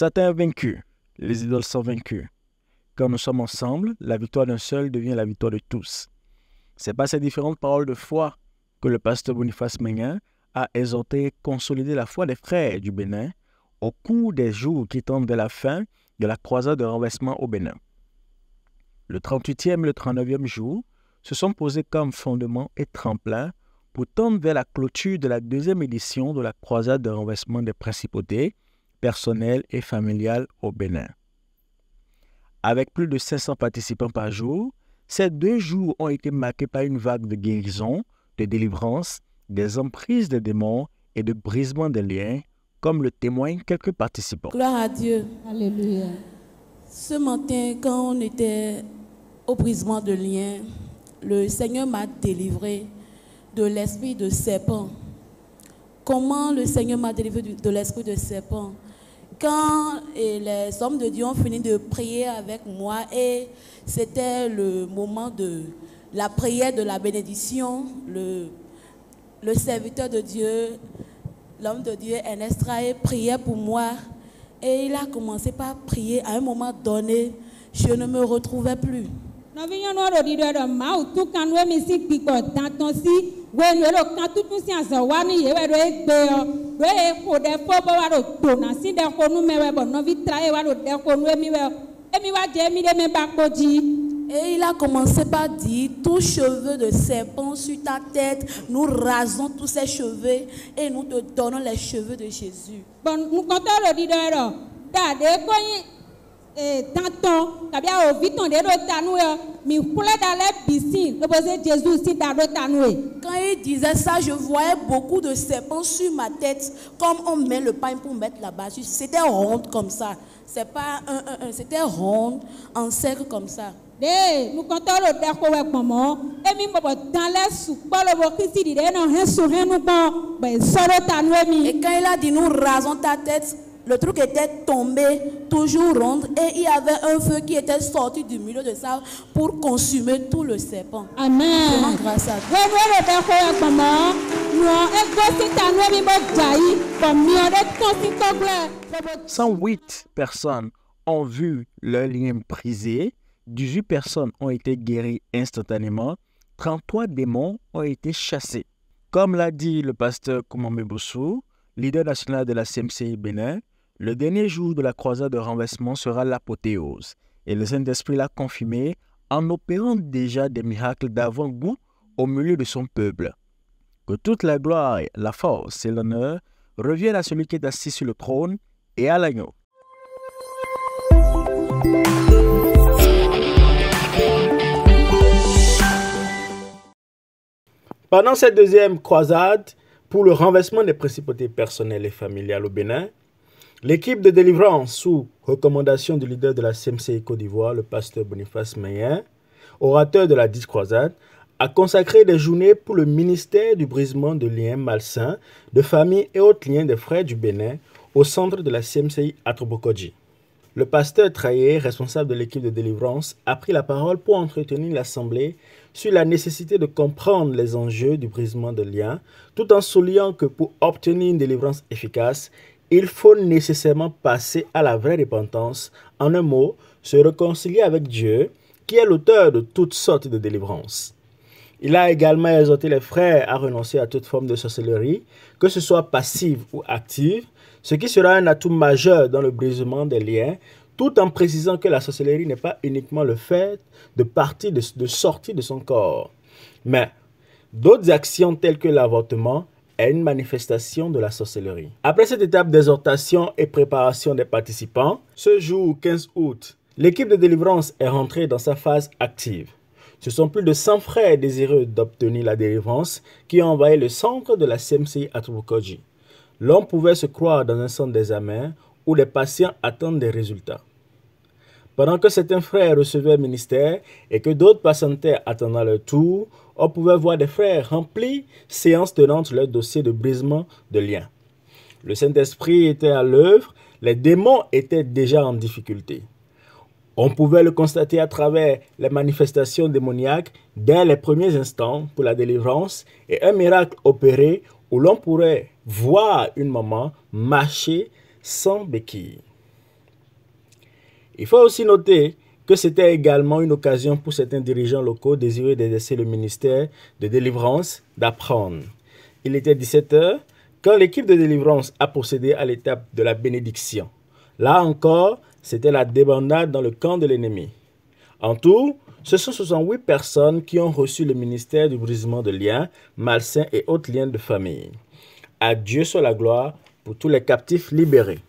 Satan est les idoles sont vaincus. Quand nous sommes ensemble, la victoire d'un seul devient la victoire de tous. C'est par ces différentes paroles de foi que le pasteur Boniface Menin a exhorté et consolidé la foi des frères du Bénin au cours des jours qui tendent vers la fin de la croisade de renversement au Bénin. Le 38e et le 39e jour se sont posés comme fondement et tremplin pour tendre vers la clôture de la deuxième édition de la croisade de renversement des principautés personnelles et familiales au Bénin. Avec plus de 500 participants par jour, ces deux jours ont été marqués par une vague de guérison, de délivrance, des emprises des démons et de brisement des liens, comme le témoignent quelques participants. Gloire à Dieu. Alléluia. Ce matin, quand on était au brisement de liens, le Seigneur m'a délivré de l'esprit de serpent. Comment le Seigneur m'a délivré de l'esprit de serpent. Quand les hommes de Dieu ont fini de prier avec moi et c'était le moment de la prière de la bénédiction, le, serviteur de Dieu, l'homme de Dieu, Ernest Traé, priait pour moi. Et il a commencé par prier. À un moment donné, je ne me retrouvais plus ɖe ɖe si wenu eɖo kan tutu si azɔ wa ni yewe ɖo egbe yɔ ɖo eye ko ɖe fɔ be wa ɖo to na si ɖe ko nu me wɛ bɔ nɔvi tra ye wa ɖo ɖe ko nu emi wɛ emi wa dze emi ɖe me ba kpo dzi. Et il a commencé par dire, tous cheveux de serpent sur ta tête, nous rasons tous ces cheveux et nous te donnons les cheveux de Jésus. Bon, nous comptons le dire, tantɔn kabi awo vitɔn de ɖo ta nu yɛ mi kplɛ da lɛ bisi lɔbɔse jésus si da ɖo ta nu ye. quand il disait ça je voyais beaucoup de serpents sur ma tête comme on met le pain pour mettre là-bas c'était rond comme ça c'est pas un un un c'était rond en cercle comme ça. de nukɔtɔ lo ɖe ko wɛ gbɔmɔ emi bɔbɔ dan lɛ sukpɔ lɔbɔ kisi di de enɔ hɛ su hɛ nu gbɔ bɛ sɔ ɖo ta nu emi. et quand il a dit nous rasons ta tête. Le truc était tombé, toujours rond, et il y avait un feu qui était sorti du milieu de ça pour consumer tout le serpent. Amen. grâce à Dieu. 108 personnes ont vu leur lien brisé, 18 personnes ont été guéries instantanément, 33 démons ont été chassés. Comme l'a dit le pasteur Koumame Boussou, leader national de la CMCI Bénin, le dernier jour de la croisade de renversement sera l'apothéose, et le Saint-Esprit l'a confirmé en opérant déjà des miracles d'avant-goût au milieu de son peuple. Que toute la gloire, la force et l'honneur reviennent à celui qui est assis sur le trône et à l'agneau. Pendant cette deuxième croisade, pour le renversement des principautés personnelles et familiales au Bénin, L'équipe de délivrance, sous recommandation du leader de la CMCI Côte d'Ivoire, le pasteur Boniface Meyer, orateur de la 10 croisade, a consacré des journées pour le ministère du brisement de liens malsains, de famille et autres liens des frères du Bénin au centre de la CMCI à. Le pasteur Traillé, responsable de l'équipe de délivrance, a pris la parole pour entretenir l'Assemblée sur la nécessité de comprendre les enjeux du brisement de liens, tout en soulignant que pour obtenir une délivrance efficace, il faut nécessairement passer à la vraie repentance, en un mot, se réconcilier avec Dieu, qui est l'auteur de toutes sortes de délivrances. Il a également exhorté les frères à renoncer à toute forme de sorcellerie, que ce soit passive ou active, ce qui sera un atout majeur dans le brisement des liens, tout en précisant que la sorcellerie n'est pas uniquement le fait de partir de, de sortir de son corps, mais d'autres actions telles que l'avortement, est une manifestation de la sorcellerie. Après cette étape d'exhortation et préparation des participants, ce jour 15 août, l'équipe de délivrance est rentrée dans sa phase active. Ce sont plus de 100 frères désireux d'obtenir la délivrance qui ont envahi le centre de la CMC à Tubukoji. L'homme pouvait se croire dans un centre d'examen où les patients attendent des résultats. Pendant que certains frères recevaient le ministère et que d'autres patientaient attendant leur tour, on pouvait voir des frères remplis, séances tenant leur dossier de brisement de liens. Le Saint-Esprit était à l'œuvre, les démons étaient déjà en difficulté. On pouvait le constater à travers les manifestations démoniaques dès les premiers instants pour la délivrance et un miracle opéré où l'on pourrait voir une maman marcher sans béquille. Il faut aussi noter que c'était également une occasion pour certains dirigeants locaux désireux d'exercer le ministère de délivrance d'apprendre. Il était 17 heures quand l'équipe de délivrance a procédé à l'étape de la bénédiction. Là encore, c'était la débandade dans le camp de l'ennemi. En tout, ce sont 68 personnes qui ont reçu le ministère du brisement de liens malsains et autres liens de famille. À Dieu soit la gloire pour tous les captifs libérés.